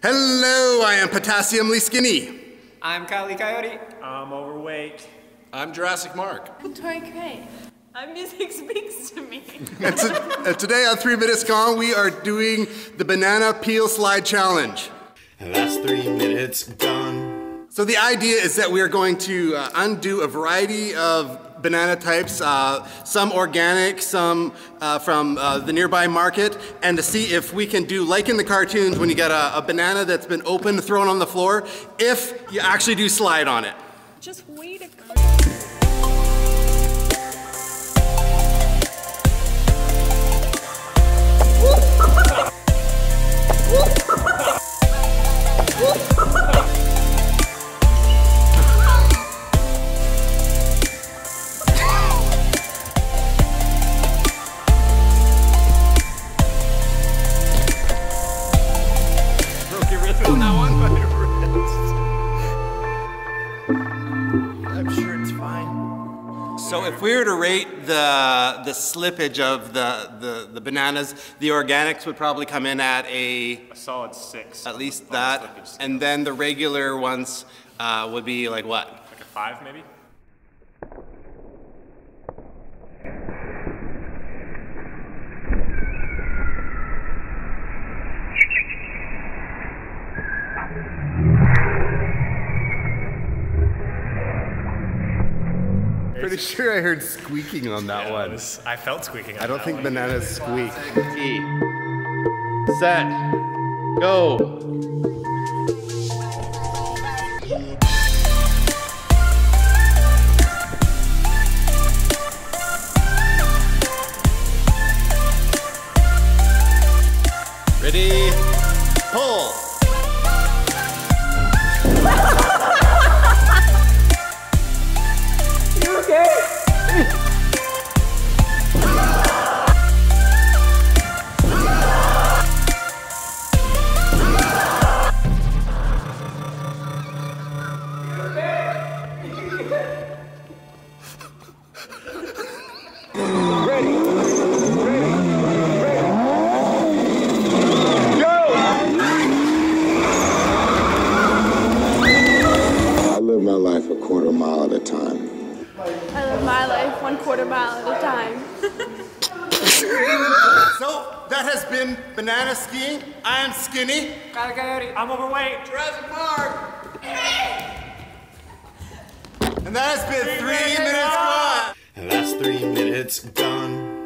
Hello, I am Potassiumly Skinny. I'm Kali Coyote. I'm overweight. I'm Jurassic Mark. I'm Tori Craig. I'm music speaks to me. And, to, and today on 3 Minutes Gone, we are doing the Banana Peel Slide Challenge. And that's three minutes done. So the idea is that we are going to uh, undo a variety of banana types, uh, some organic, some uh, from uh, the nearby market, and to see if we can do like in the cartoons when you get a, a banana that's been opened, thrown on the floor, if you actually do slide on it. Just wait a I'm sure it's fine. So if we were to rate the the slippage of the, the, the bananas, the organics would probably come in at a A solid six. at least that, and then the regular ones uh, would be like what? like a five, maybe. Pretty sure I heard squeaking on that Yeah, one. was- I felt squeaking. on I don't that think one. bananas squeak. T. Set. Go. Ready? Pull. I live my life a quarter mile at a time. I live my life one quarter mile at a time. So that has been banana skiing. I am skinny. Kali Coyote. I'm overweight. Jurassic Park. And that has been three minutes gone. And that's three minutes done. Mumbler!